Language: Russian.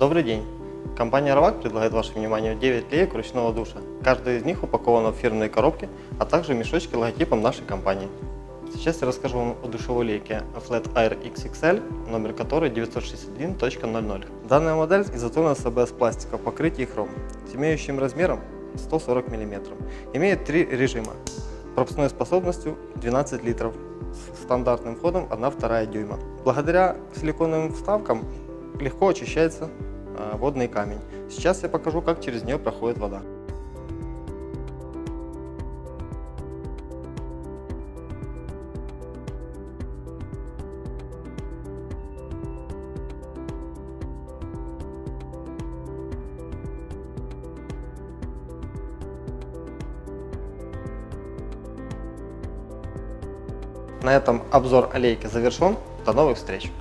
Добрый день! Компания Равак предлагает вашему вниманию 9 леек ручного душа. Каждая из них упакована в фирменные коробки, а также мешочки логотипом нашей компании. Сейчас я расскажу вам о душевой лейке Flat Air XXL, номер которой 961.00. Данная модель изготовлена с АБС пластика в покрытии хром с имеющим размером 140 мм. Имеет три режима. Пропускной способностью 12 литров, с стандартным входом 1,2 дюйма. Благодаря силиконовым вставкам легко очищается водный камень. Сейчас я покажу, как через нее проходит вода. На этом обзор аллейки завершен. До новых встреч!